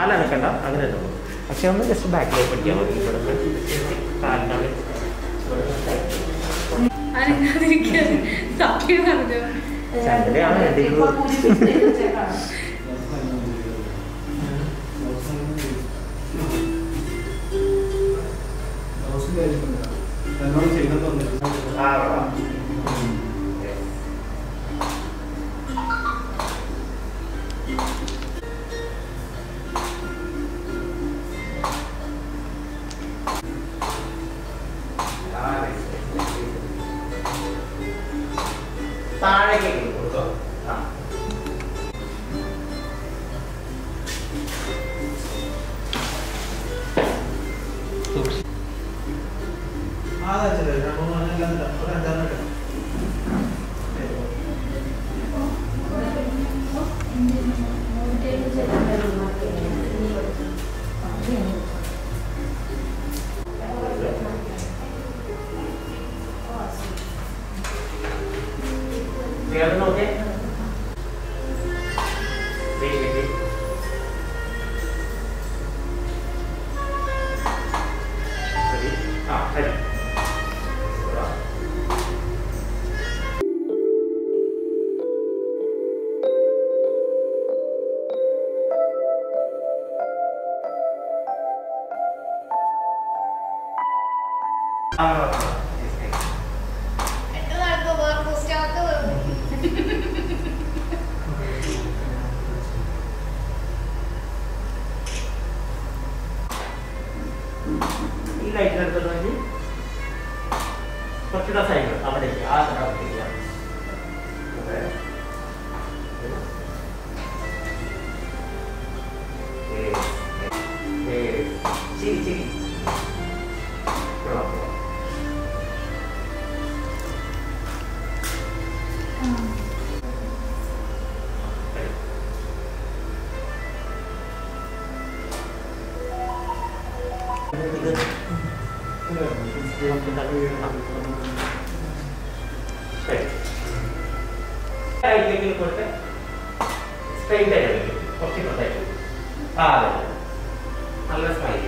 കാലനക്കണ്ട അങ്ങനെ തന്നെ ഉള്ളൂ. പക്ഷെ ഒന്ന് ജസ്റ്റ് ബാക്കിലേക്ക് പഠിക്കാൻ മതി. ഇവിടെ കാലിനാണ്. അനങ്ങാതിരിക്കാൻ സത്യം പറഞ്ഞു? ചങ്ങലയാണ് എന്റെ ഇത്. എന്നോട് ചെയ്തെന്ന് തോന്നുന്നു ആ, താഴേക്ക് കൊടുത്തോ ఇలా ఇద్దరు వచ్చి సచ్చిదా సైడ్ అవన్నీ ఆధారపడి ശരി. സൈഡിലേക്ക് കൊടുത്ത് സ്ട്രെയിറ്റ് ആയിട്ട് കുറച്ച് ഇപ്പുറത്തേക്ക് ആ അതെ നല്ല സ്മൈൽ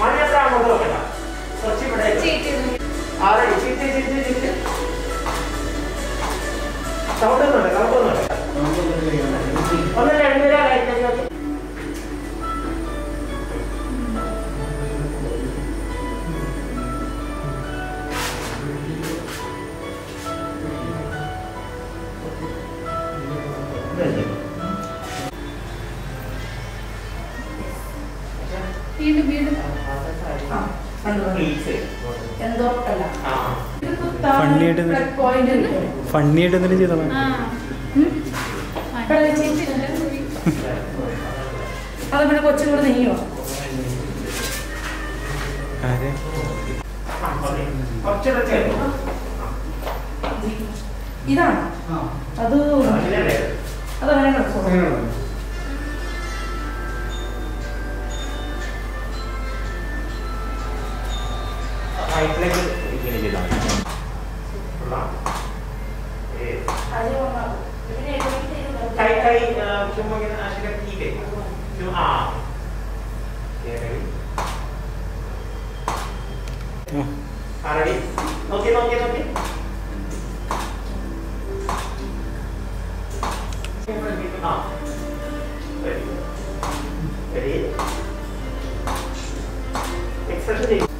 माइनस का मतलब होगा सोची पड़ेगा आ रही चीते चीते चीते साउंड नहीं लगा साउंड नहीं लगा കൊച്ചും ആയിട്ട് ഫണ്ണി ആയിട്ട് എന്തെങ്കിലും ചേർന്നു ഇതാണ്? ആ. അത് അതങ്ങനെ അതങ്ങനെ 对，就啊，对不对？嗯，再来一次，OK OK OK。啊，对的，对的，extra good。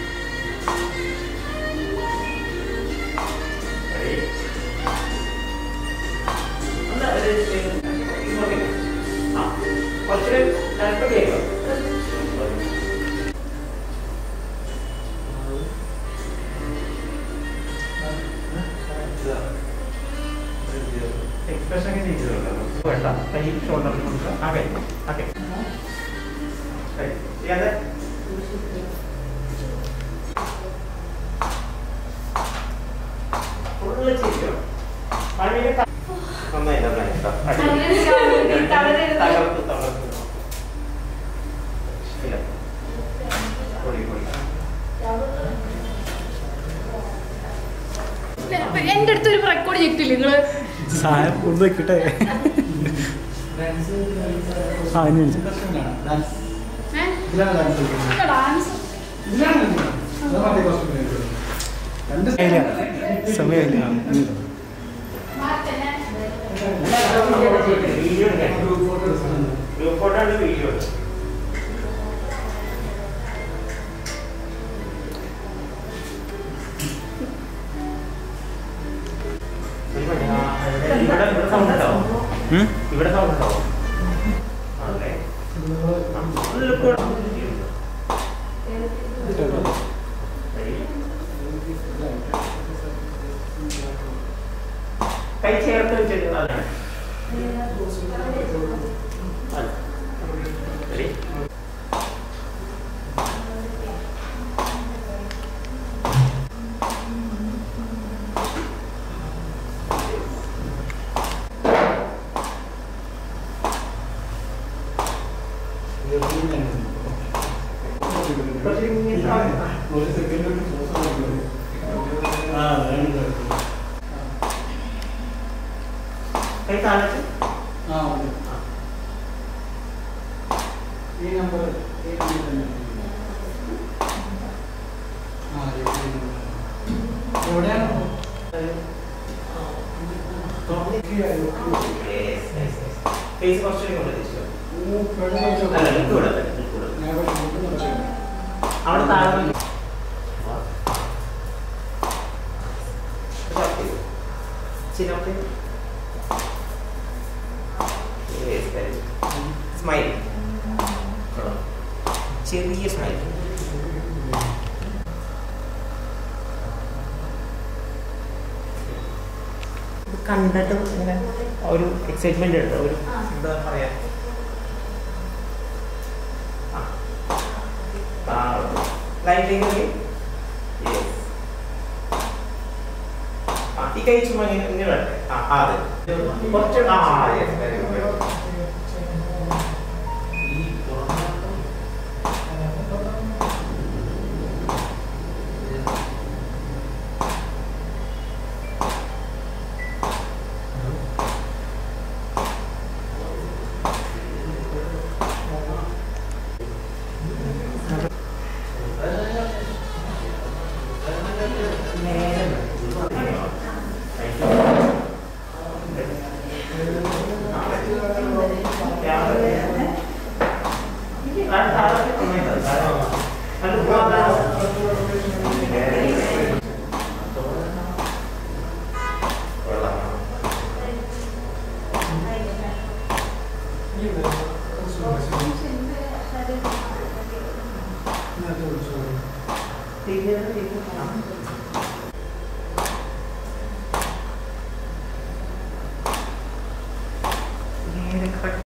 expression ఇది వెళ్దాం పై షోల్డర్ ఆగే ఆగే సరే ఫుల్ చేసాం అమ్మాయి అమ్మాయి తగదు ഞെക്കില്ലേ നിങ്ങൾ സാധനം ഒന്ന് വെക്കട്ടെ? ആ ഇനി സമയമില്ല. വീഡിയോ എടുക്കാൻ ഗ്രൂപ്പ് ഫോട്ടോ കൈ ചേർത്ത് വെച്ചിട്ട് കൈ താഴത്ത് ഈ നമ്പർ ഈ നമ്പർ തന്നെ ആ എവിടെയാണ്? ഫേസ് കുറച്ചുകൂടി കൊണ്ട് തിരിച്ചു അല്ല ലിക്ക് കൂടെ ലിക്ക് കൂടെ അവിടെ താഴെ ചെറിയ ഫ്രൈ. കണ്ടിട്ട് ഇങ്ങനെ ഒരു എക്സൈറ്റ്മെന്റ് ഉണ്ട്. ഒരു എന്താ പറയാ? ഈ കൈ ചുമ്മാ ഇങ്ങനെ ഇങ്ങനെ വരട്ടെ. ആ ആ, അതെ. കുറച്ച് ആ 一百二十五毫升。那都是说，一天都得喝两。